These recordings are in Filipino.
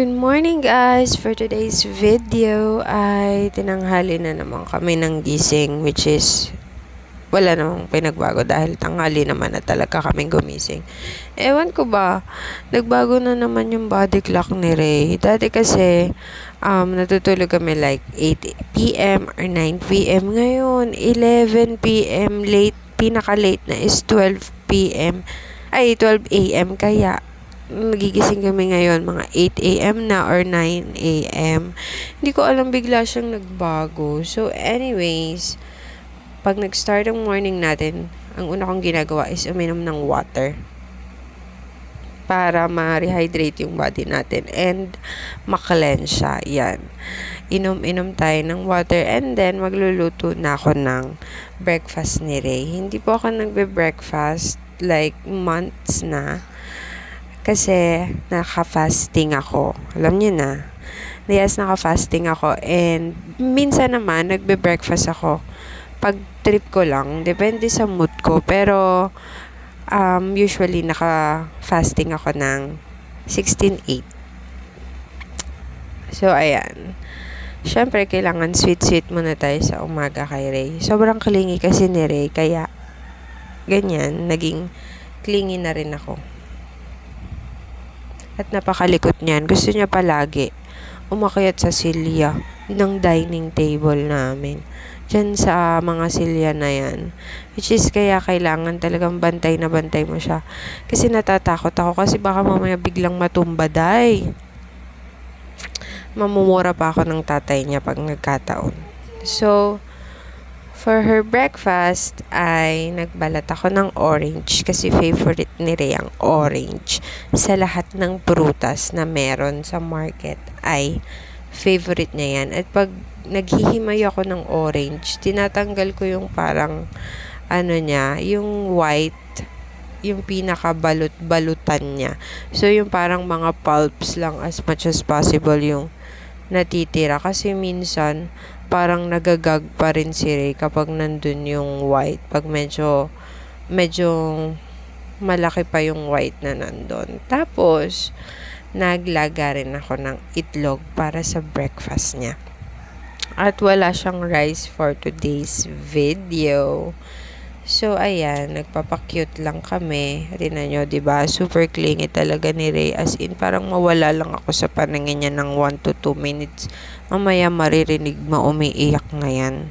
Good morning guys! For today's video ay tinanghali na naman kami ng gising which is wala namang pinagbago dahil tanghali naman na talaga kami gumising. Ewan ko ba, nagbago na naman yung body clock ni Ray. Dati kasi um, natutulog kami like 8pm or 9pm. Ngayon, 11pm late, pinaka-late na is 12pm. Ay, 12am kaya nagigising kami ngayon mga 8 a.m. na or 9 a.m. Hindi ko alam bigla siyang nagbago. So anyways, pag nag-start ang morning natin, ang una kong ginagawa is uminom ng water para ma-rehydrate yung body natin and ma-cleanse siya. Yan. Inom-inom tayo ng water and then magluluto na ako ng breakfast ni Ray. Hindi po ako nagbe-breakfast like months na kasi naka-fasting ako. Alam niyo na. Yes, naka-fasting ako. And minsan naman, nagbe-breakfast ako. Pag trip ko lang, depende sa mood ko. Pero um, usually naka-fasting ako ng 16-8. So, ayan. Siyempre, kailangan sweet-sweet muna tayo sa umaga kay Ray. Sobrang clingy kasi ni Ray, kaya ganyan, naging clingy na rin ako. At napakalikot niyan. Gusto niya palagi umakyat sa silya ng dining table namin. Diyan sa mga silya na yan. Which is kaya kailangan talagang bantay na bantay mo siya. Kasi natatakot ako kasi baka mamaya biglang matumba day. Mamumura pa ako ng tatay niya pag nagkataon. So, For her breakfast ay nagbalat ako ng orange kasi favorite ni Ray ang orange. Sa lahat ng prutas na meron sa market ay favorite niya yan. At pag naghihimay ako ng orange, tinatanggal ko yung parang ano niya, yung white, yung pinakabalot-balutan niya. So, yung parang mga pulps lang as much as possible yung natitira. Kasi minsan, parang nagagag pa rin si Ray kapag nandun yung white. Pag medyo, medyo malaki pa yung white na nandun. Tapos, naglaga rin ako ng itlog para sa breakfast niya. At wala siyang rice for today's video. So, ayan, nagpapakyut lang kami. Rinan nyo, ba diba? Super clingy talaga ni Ray. As in, parang mawala lang ako sa paningin niya ng 1 to 2 minutes. Mamaya maririnig mo umiiyak ngayon.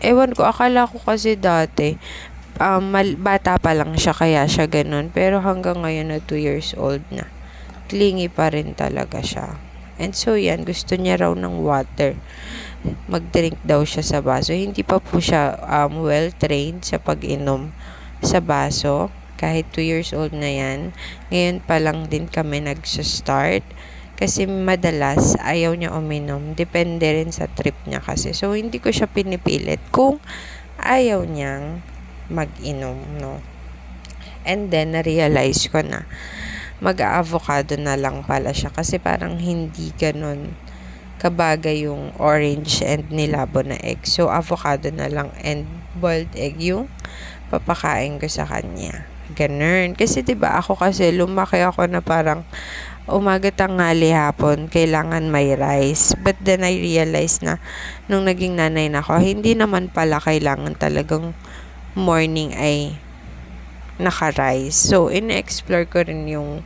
Ewan ko, akala ko kasi dati, um, mal- bata pa lang siya kaya siya ganun. Pero hanggang ngayon na 2 years old na. Clingy pa rin talaga siya. And so, yan, gusto niya raw ng water mag-drink daw siya sa baso. Hindi pa po siya um, well-trained sa pag-inom sa baso. Kahit 2 years old na yan. Ngayon pa lang din kami nag-start. Kasi madalas ayaw niya uminom. Depende rin sa trip niya kasi. So, hindi ko siya pinipilit kung ayaw niyang mag-inom, no? And then, na-realize ko na mag-avocado na lang pala siya kasi parang hindi ganun kabagay yung orange and nilabo na egg. So, avocado na lang and boiled egg yung papakain ko sa kanya. Ganun. Kasi 'di ba ako kasi lumaki ako na parang umaga tanghali hapon kailangan may rice. But then I realized na nung naging nanay na ako, hindi naman pala kailangan talagang morning ay naka-rice. So, in-explore ko rin yung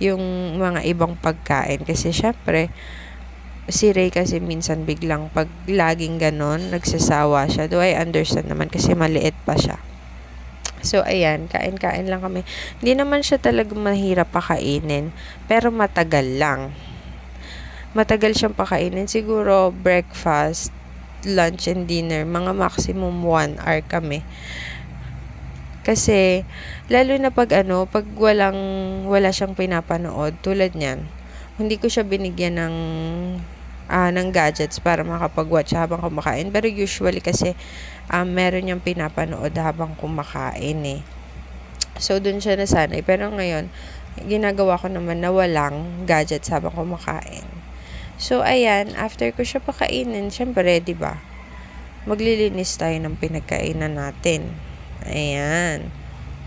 yung mga ibang pagkain kasi syempre si Ray kasi minsan biglang pag laging ganon, nagsasawa siya. Do I understand naman kasi maliit pa siya. So, ayan, kain-kain lang kami. Hindi naman siya talaga mahirap pakainin, pero matagal lang. Matagal siyang pakainin. Siguro, breakfast, lunch, and dinner, mga maximum 1 hour kami. Kasi, lalo na pag ano, pag walang, wala siyang pinapanood, tulad niyan, hindi ko siya binigyan ng uh, ng gadgets para makapag-watch habang kumakain. Pero usually kasi um, meron niyang pinapanood habang kumakain eh. So, dun siya nasanay. Pero ngayon, ginagawa ko naman na walang gadgets habang kumakain. So, ayan, after ko siya pakainin, syempre, di ba, maglilinis tayo ng pinagkainan natin. Ayan.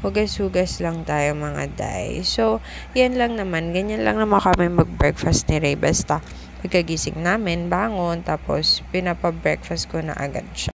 hugas-hugas lang tayo mga day. So, yan lang naman. Ganyan lang naman kami mag-breakfast ni Ray. Basta, pagkagising namin, bangon, tapos pinapa-breakfast ko na agad siya.